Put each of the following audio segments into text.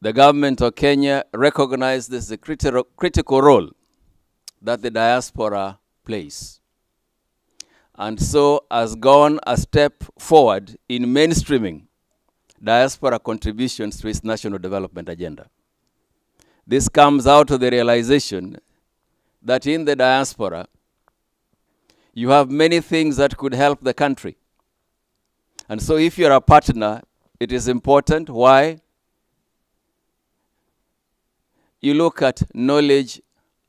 the government of Kenya recognizes the critical, critical role that the diaspora plays, and so has gone a step forward in mainstreaming diaspora contributions to its national development agenda. This comes out of the realization that in the diaspora, you have many things that could help the country. And so, if you're a partner, it is important. Why? You look at knowledge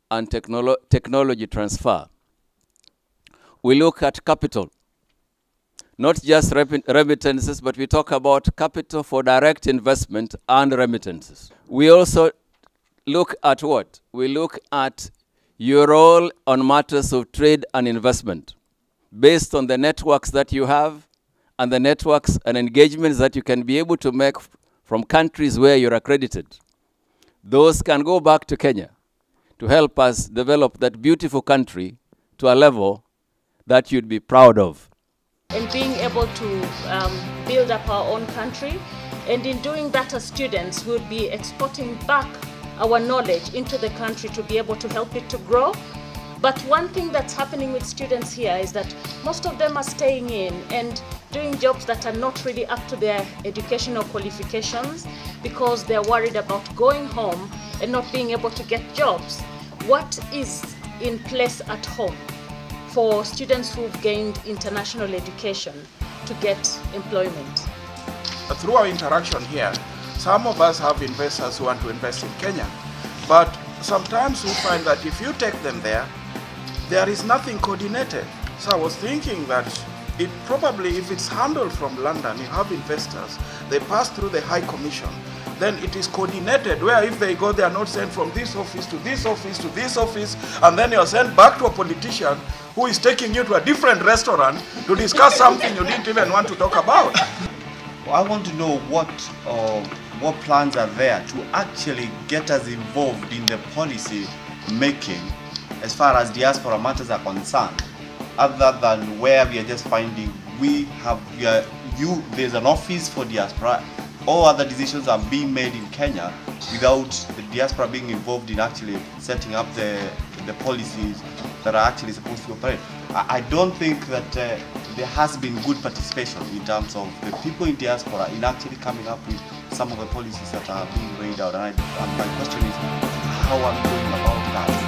and technolo- technology transfer. We look at capital, not just remittances, but we talk about capital for direct investment and remittances. We also look at what? We look at your role on matters of trade and investment based on the networks that you have and the networks and engagements that you can be able to make from countries where you're accredited. Those can go back to Kenya to help us develop that beautiful country to a level that you'd be proud of. Able to um, build up our own country. And in doing that as students, we'll be exporting back our knowledge into the country to be able to help it to grow. But one thing that's happening with students here is that most of them are staying in and doing jobs that are not really up to their educational qualifications because they're worried about going home and not being able to get jobs. What is in place at home? For students who've gained international education to get employment. through our interaction here, some of us have investors who want to invest in Kenya. But sometimes we find that if you take them there, there is nothing coordinated. So I was thinking that it probably, if it's handled from London, you have investors, they pass through the High Commission, then it is coordinated where if they go, they are not sent from this office to this office to this office, and then you're sent back to a politician who is taking you to a different restaurant to discuss something you didn't even want to talk about. I want to know what uh, what plans are there to actually get us involved in the policy making as far as diaspora matters are concerned, other than where we are just finding we have we are, you there's an office for diaspora. All other decisions are being made in Kenya without the diaspora being involved in actually setting up the the policies that are actually supposed to operate. I, I don't think that uh, there has been good participation in terms of the people in diaspora in actually coming up with some of the policies that are being laid out. And, I, and my question is, how are we going about that?